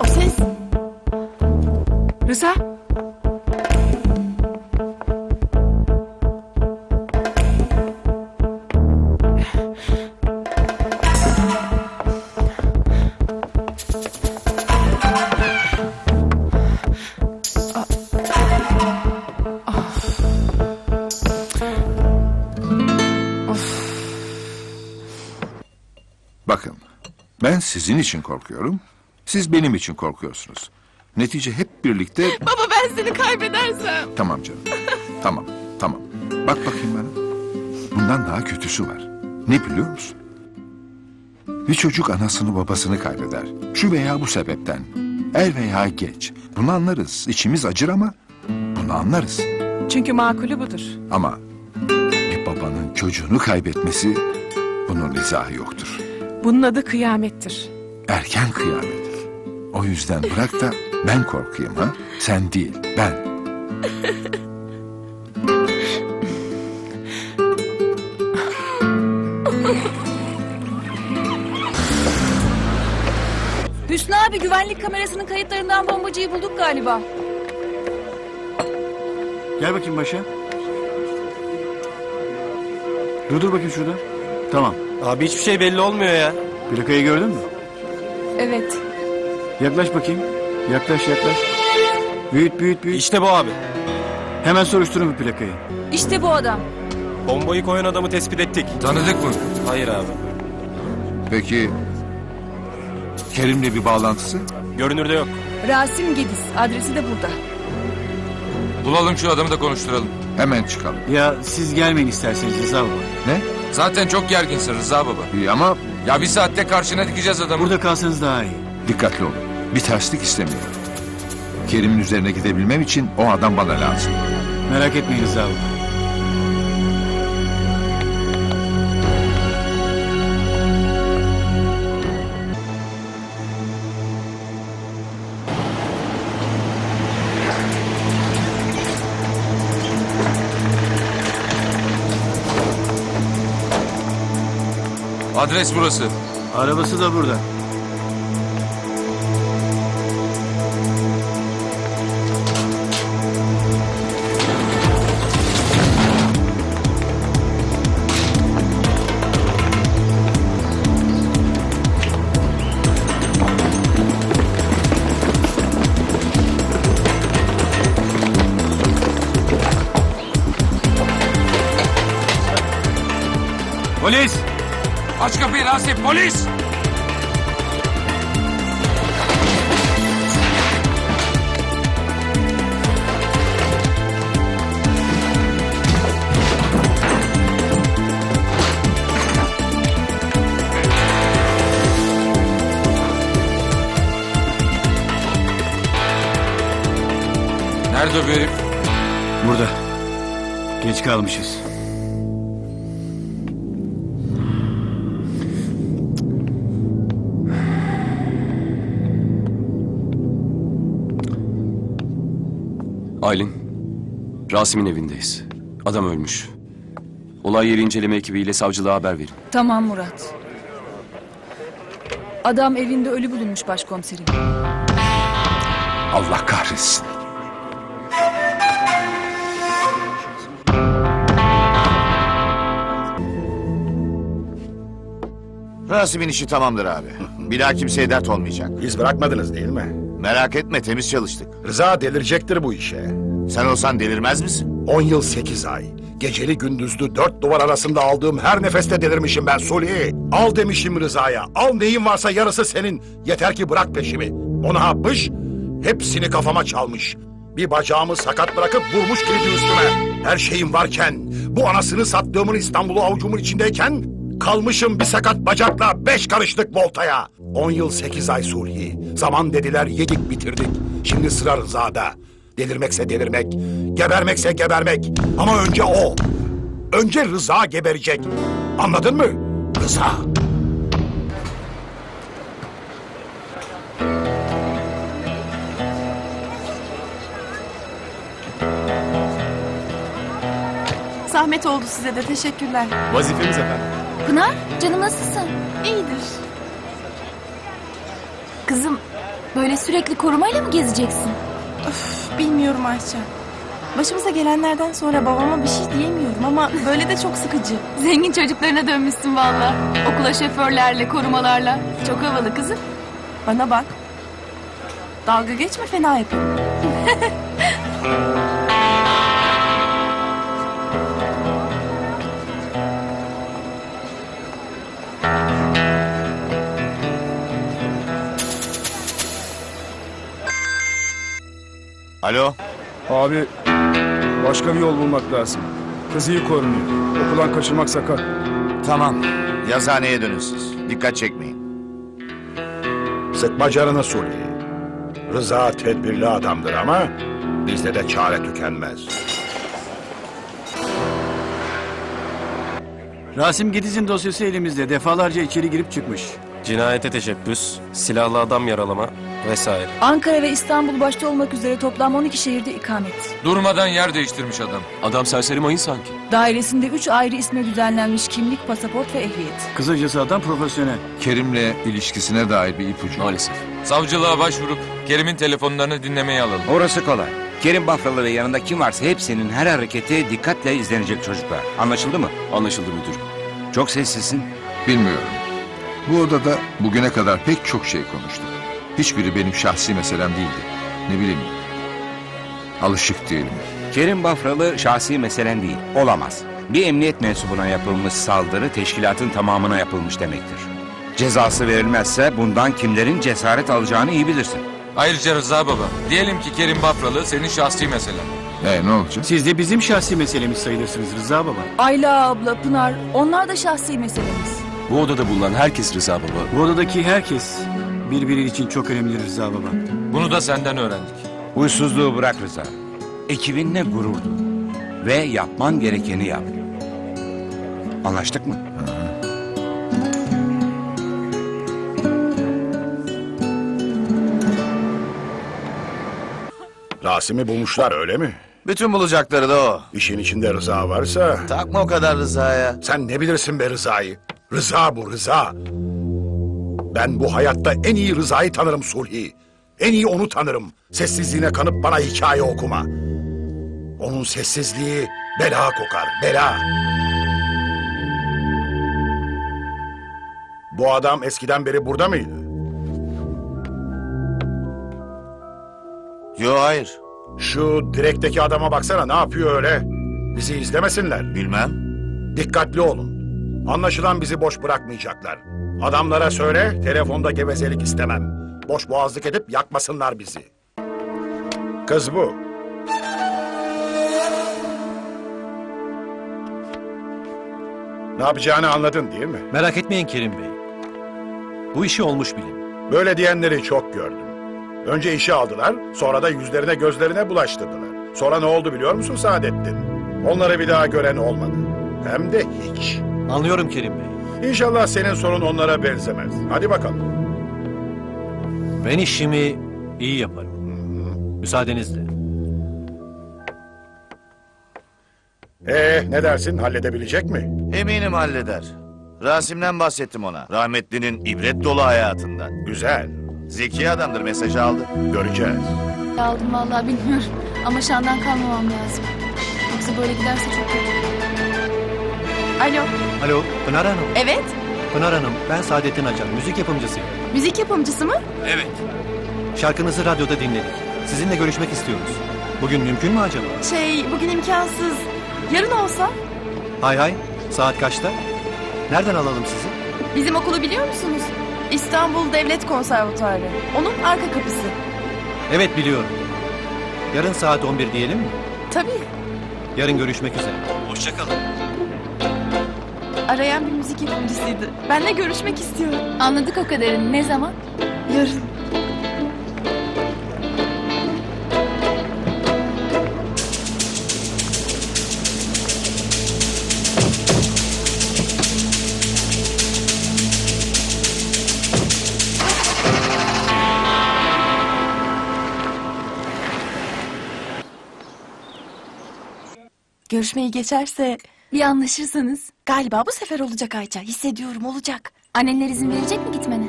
O ses. Rıza? Sizin için korkuyorum, siz benim için korkuyorsunuz. Netice hep birlikte... Baba ben seni kaybedersem. Tamam canım, tamam, tamam. Bak bakayım bana. Bundan daha kötüsü var. Ne biliyor musun? Bir çocuk anasını babasını kaybeder. Şu veya bu sebepten. Er veya geç. Bunu anlarız. İçimiz acır ama bunu anlarız. Çünkü makulü budur. Ama bir babanın çocuğunu kaybetmesi bunun izahı yoktur. Bunun adı kıyamettir. Erken kıyamet. O yüzden bırak da ben korkayım ha. Sen değil, ben. Hüsnü abi güvenlik kamerasının kayıtlarından bombacıyı bulduk galiba. Gel bakayım başa. Dur dur bakayım şurada. Tamam. Abi hiçbir şey belli olmuyor ya. Plakayı gördün mü? Evet. Yaklaş bakayım. Yaklaş yaklaş. Büyüt büyüt büyüt. İşte bu abi. Hemen soruşturun bu plakayı. İşte bu adam. Bombayı koyan adamı tespit ettik. Tanıdık mı? Hayır abi. Peki Kerim'le bir bağlantısı? Görünürde yok. Rasim Gediz. Adresi de burada. Bulalım şu adamı da konuşturalım. Hemen çıkalım. Ya siz gelmeyin isterseniz Rıza baba. Ne? Zaten çok gerginsin Rıza baba. İyi ama Ya bir saatte karşına dikeceğiz adamı. Burada kalsanız daha iyi. dikkatli olun. Bir terslik istemiyorum. Kerim'in üzerine gidebilmem için o adam bana lazım. Merak etmeyin Rıza baba. Adres burası. Arabası da burada. Polis! Aç kapıyı Rasim polis. Nerede o herif? Burada. Geç kalmışız. Aylin, Rasim'in evindeyiz. Adam ölmüş. Olay yeri inceleme ekibiyle savcılığa haber verin. Tamam Murat. Adam evinde ölü bulunmuş başkomiserim. Allah kahretsin. Rasim'in işi tamamdır abi. Bir daha kimseye dert olmayacak. İz bırakmadınız değil mi? Merak etme temiz çalıştık. Rıza delirecektir bu işe. Sen olsan delirmez misin? 10 yıl 8 ay. Geceli gündüzlü dört duvar arasında aldığım her nefeste delirmişim ben Suli. Al demişim Rıza'ya. Al neyin varsa yarısı senin. Yeter ki bırak peşimi. Ona yapmış, hepsini kafama çalmış. Bir bacağımı sakat bırakıp vurmuş kilidi üstüme. Her şeyim varken, bu anasını sattığımın İstanbul'u avucumun içindeyken... ...kalmışım bir sakat bacakla beş karışlık voltaya. 10 yıl 8 ay Suriye. Zaman dediler yedik bitirdik. Şimdi sıra Rıza'da. Delirmekse delirmek, gebermekse gebermek. Ama önce o. Önce Rıza geberecek. Anladın mı? Rıza. Zahmet oldu size de teşekkürler. Vazifemiz efendim. Pınar, canım nasılsın? İyidir. Kızım, böyle sürekli korumayla mı gezeceksin? Bilmiyorum Ayça. Başımıza gelenlerden sonra babama bir şey diyemiyorum ama böyle de çok sıkıcı. Zengin çocuklarına dönmüşsün valla. Okula şoförlerle, korumalarla. Çok havalı kızım. Bana bak. Dalga geçme fena yaparım. Alo. Abi başka bir yol bulmak lazım. Kız iyi korunuyor. Okuldan kaçırmak sakat. Tamam. Yazıhaneye dönün siz. Dikkat çekmeyin. Sıkma canını Sulhi. Rıza tedbirli adamdır ama bizde de çare tükenmez. Rasim Gediz'in dosyası elimizde. Defalarca içeri girip çıkmış. Cinayete teşebbüs, silahlı adam yaralama vesaire. Ankara ve İstanbul başta olmak üzere toplam 12 şehirde ikamet. Durmadan yer değiştirmiş adam. Adam serseri mayın sanki. Dairesinde 3 ayrı isme düzenlenmiş kimlik, pasaport ve ehliyet. Kısacası adam profesyonel. Kerim'le ilişkisine dair bir ipucu. Maalesef. Savcılığa başvurup Kerim'in telefonlarını dinlemeye alalım. Orası kolay. Kerim Bafralı ve yanında kim varsa hepsinin her hareketi dikkatle izlenecek çocuklar. Anlaşıldı mı? Anlaşıldı müdür. Çok sessizsin. Bilmiyorum. Bu odada bugüne kadar pek çok şey konuştuk. Hiçbiri benim şahsi meselem değildi. Ne bileyim. Alışık diyelim. Kerim Bafralı şahsi meselen değil. Olamaz. Bir emniyet mensubuna yapılmış saldırı teşkilatın tamamına yapılmış demektir. Cezası verilmezse bundan kimlerin cesaret alacağını iyi bilirsin. Ayrıca Rıza Baba, diyelim ki Kerim Bafralı senin şahsi meselen. E ne olacak? Siz de bizim şahsi meselemiz sayılırsınız Rıza Baba. Ayla abla, Pınar, onlar da şahsi meselemiz. Bu odada bulunan herkes Rıza Baba. Bu odadaki herkes birbiri için çok önemli Rıza Baba. Bunu da senden öğrendik. Huysuzluğu bırak Rıza. Ekibinle gurur duy. Ve yapman gerekeni yap. Anlaştık mı? Rasim'i bulmuşlar öyle mi? Bütün bulacakları da o. İşin içinde Rıza varsa Takma o kadar Rıza'ya. sen ne bilirsin be Rıza'yı? Rıza bu Rıza. Ben bu hayatta en iyi Rıza'yı tanırım Sulhi. En iyi onu tanırım. Sessizliğine kanıp bana hikaye okuma. Onun sessizliği bela kokar, bela. Bu adam eskiden beri burada mıydı? Yo hayır. Şu direkteki adama baksana ne yapıyor öyle? Bizi izlemesinler. Bilmem. Dikkatli olun. Anlaşılan bizi boş bırakmayacaklar. Adamlara söyle, telefonda gevezelik istemem. Boş boğazlık edip yakmasınlar bizi. Kız bu. Ne yapacağını anladın değil mi? Merak etmeyin Kerim Bey. Bu işi olmuş bilin. Böyle diyenleri çok gördüm. Önce işe aldılar, sonra da yüzlerine gözlerine bulaştırdılar. Sonra ne oldu biliyor musun Saadettin? Onları bir daha gören olmadı. Hem de hiç. Anlıyorum Kerim Bey. İnşallah senin sorun onlara benzemez. Hadi bakalım. Ben işimi iyi yaparım. Müsaadenizle. Ee, ne dersin? Halledebilecek mi? Eminim halleder. Rasim'den bahsettim ona. Rahmetlinin ibret dolu hayatından. Güzel. Zeki adamdır mesajı aldı. Göreceğiz. Aldım vallahi bilmiyorum. Ama şandan kalmamam lazım. Yoksa böyle giderse çok kötü. Alo. Alo Pınar Hanım. Evet. Pınar Hanım ben Saadettin Acar. Müzik yapımcısıyım. Müzik yapımcısı mı? Evet. Şarkınızı radyoda dinledik. Sizinle görüşmek istiyoruz. Bugün mümkün mü acaba? Şey bugün imkansız. Yarın olsa? Hay hay. Saat kaçta? Nereden alalım sizi? Bizim okulu biliyor musunuz? İstanbul Devlet Konservatuarı. Onun arka kapısı. Evet biliyorum. Yarın saat 11 diyelim mi? Tabii. Yarın görüşmek üzere. Hoşçakalın. Arayan bir müzik yapımcısıydı. Benle görüşmek istiyor. Anladık o kadarını. Ne zaman? Yarın. Görüşmeyi geçerse Ya anlaşırsanız? Galiba bu sefer olacak Ayça. Hissediyorum olacak. Annenler izin verecek mi gitmene?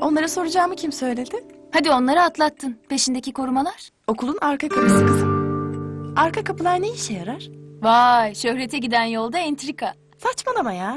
Onlara soracağımı kim söyledi? Hadi onları atlattın. Peşindeki korumalar? Okulun arka kapısı kızım. Arka kapılar ne işe yarar? Vay şöhrete giden yolda entrika. Saçmalama ya.